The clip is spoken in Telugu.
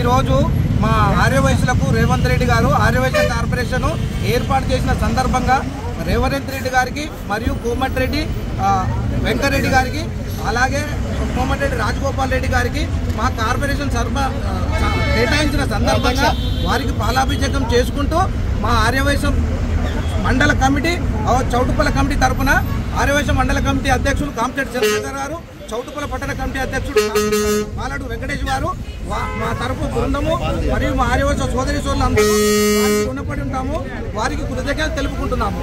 ఈరోజు మా ఆర్యవైశ్యులకు రేవంత్ రెడ్డి గారు ఆర్యవైశ్య కార్పొరేషన్ ఏర్పాటు చేసిన సందర్భంగా రేవంత్ రెడ్డి గారికి మరియు కోమటిరెడ్డి రెడ్డి వెంకరెడ్డి గారికి అలాగే కోమటిరెడ్డి రాజగోపాల్ రెడ్డి గారికి మా కార్పొరేషన్ సర్వ కేటాయించిన సందర్భంగా వారికి పాలాభిషేకం చేసుకుంటూ మా ఆర్యవైశ్యం మండల కమిటీ చౌటుపల్ల కమిటీ తరఫున ఆర్యవైశ్య మండల కమిటీ అధ్యక్షులు కాంపిటెట్ చంద్రశేఖర్ గారు చౌటుకుల పట్టణ కమిటీ అధ్యక్షుడు పాలడు వెంకటేష్ గారు వా- మా తరపు బృందము మరియు మా ఆర్యవచ సోదరి సోదరులందరూ రుణపడి ఉంటాము వారికి కృతజ్ఞతలు తెలుపుకుంటున్నాము.